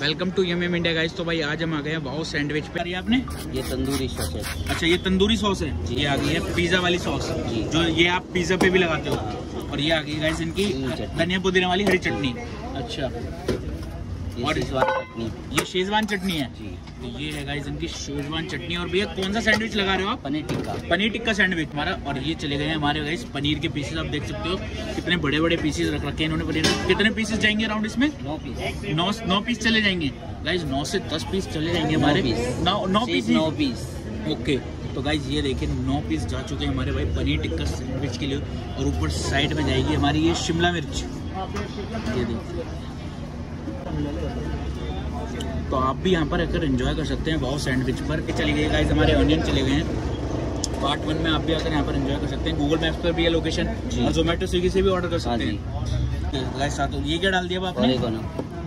Welcome to Yum India guys तो भाई आज हम आ गए हैं वाओ सैंडविच पे। आपने? ये तंदूरी सॉस है अच्छा ये तंदूरी सॉस है? ये आ गई है पिज्जा वाली सॉस। जो। ये आप पिज्जा पे भी लगाते हो। और ये आ गई गाइस इनकी धनिया पुदीने वाली हरी चटनी। अच्छा। ये शेजवान चटनी। ये शेजवान चटनी है? जी। तो ये है गाइस इनकी शेजवान चटनी। और भैया कौन सा सैंडविच लगा रहे हो आप? पनीर टिक्का। पनीर टिक्का सैंडविच हमारा। और ये चले गए हैं हमारे गाइस पनीर के पीसेस आप देख सकते हो कितने बड़े बड़े पीसेस रख रखे हैं इन्होंने पनीर। कितने पीसेस जाएँगे अराउंड इसमें? नौ पीस नौ नौ पीस चले जाएँगे। गाइज़ नौ से दस पीस चले जाएँगे हमारे। नौ पीस। नौ नौ पीस नौ पीस ओके। तो गाइज़ ये देखिए नौ पीस जा चुके हैं हमारे भाई पनीर टिक्का सैंडविच के लिए। और ऊपर साइड में जाएगी हमारी ये शिमला मिर्च। ये देखिए तो आप भी यहाँ पर आकर एंजॉय कर सकते हैं वाओ सैंडविच पर। ये चली गई गाइज़ हमारे ऑनियन चले गए हैं। पार्ट वन में आप भी आकर यहाँ पर एंजॉय कर सकते हैं। गूगल मैप्स पर भी है लोकेशन और जोमेटो स्विगी से भी ऑर्डर कर हाँ सकते हैं। गाइस साथ ये क्या डाल दिया आपने?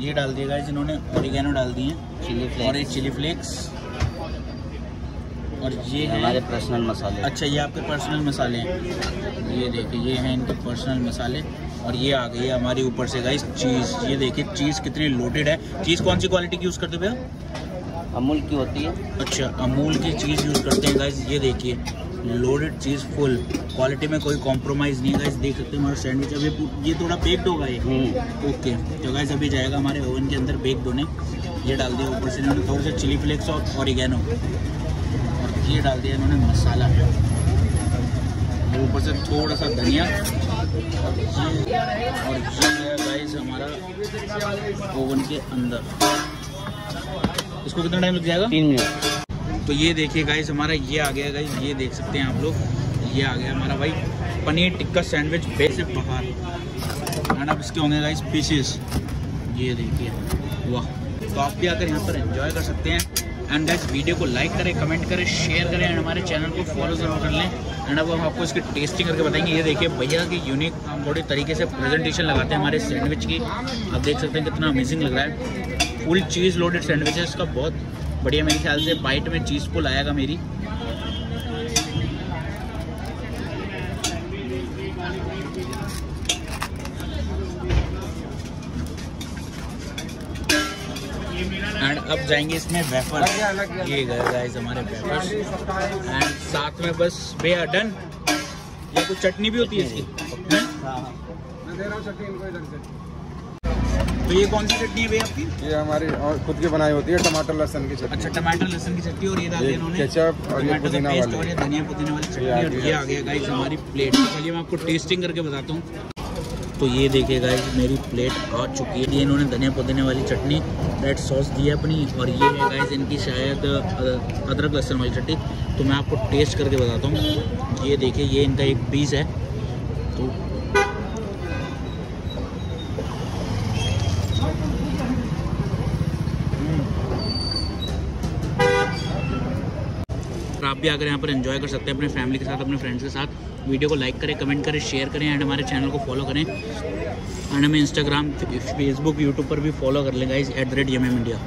ये डाल दिया गाइज़ इन्होंने ओरिगेनो डाल दिए चिली और ये चिली फ्लेक्स और ये है हमारे पर्सनल मसाले। अच्छा ये आपके पर्सनल मसाले हैं। ये देखिए ये हैं इनके पर्सनल मसाले। और ये आ गई है हमारी ऊपर से गाइस चीज़ ये देखिए चीज़ कितनी लोडेड है। चीज़ कौन सी क्वालिटी की यूज़ करते हो भैया? अमूल की होती है। अच्छा अमूल की चीज़ यूज़ करते हैं गाइस ये देखिए लोडेड चीज़ फुल क्वालिटी में कोई कॉम्प्रोमाइज़ नहीं है गाइस देख सकते हैं हमारा सैंडविच अभी ये थोड़ा बेक्ड होगा ये। हम्म। ओके तो गाइस अभी जाएगा हमारे ओवन के अंदर बेक होने। ये डाल दिया ऊपर से इन्होंने थोड़े से चिली फ्लेक्स और ऑरिगेनो और ये डाल दिया इन्होंने मसाला। ऊपर से थोड़ा सा धनिया। और ये और है गाइस हमारा ओवन के अंदर। इसको कितना टाइम लग जाएगा? तीन मिनट। तो ये देखिए गाइस हमारा ये आ गया गाइस ये देख सकते हैं आप लोग। ये आ गया हमारा भाई पनीर टिक्का सैंडविच बेसे बाहर। एंड अब इसके होंगे गाइस पीसेस ये देखिए। वाह। तो आप भी आकर यहाँ पर एंजॉय कर सकते हैं। एंड गाइस वीडियो को लाइक करें कमेंट करें शेयर करें एंड हमारे चैनल को फॉलो ज़रूर कर लें। एंड अब हम आपको इसकी टेस्टिंग करके बताएँगे। ये देखिए भैया की यूनिक थोड़ी तरीके से प्रेजेंटेशन लगाते हैं हमारे सैंडविच की। आप देख सकते हैं कितना अमेजिंग लग रहा है। फुल चीज़ लोडेड सैंडविच है इसका बहुत बढ़िया मेरे ख्याल से बाइट में चीज़ को आएगा मेरी। एंड अब जाएँगे इसमें वेफर ये गए गाइस हमारे वेफर्स। एंड साथ में बस भैया डन ये कुछ चटनी भी होती है इसकी। तो ये कौन सी चटनी है भैया आपकी? ये हमारी और खुद की बनाई होती है टमाटर लहसुन की चटनी। अच्छा टमाटर लहसुन की चटनी और ये डाल दिया इन्होंने। केचप और ये पुदीना वाली। और ये धनिया पुदीना वाली चटनी और ये आ गया गाइस हमारी प्लेट चलिए मैं आपको टेस्टिंग करके बताता हूँ। तो ये देखिए गाइस मेरी प्लेट आ चुकी है। ये इन्होंने धनिया पुदीने वाली चटनी रेड सॉस दी है अपनी, और ये है गाइस इनकी शायद अदरक लहसुन वाली चटनी। तो मैं आपको टेस्ट करके बताता हूँ। ये देखिए, ये इनका एक पीस है। तो आप भी आकर यहाँ पर एंजॉय कर सकते हैं अपने फैमिली के साथ, अपने फ्रेंड्स के साथ। वीडियो को लाइक करें, कमेंट करें शेयर करें एंड हमारे चैनल को फॉलो करें। एंड हमें इंस्टाग्राम फेसबुक यूट्यूब पर भी फॉलो कर लें इस at the rate Yum M India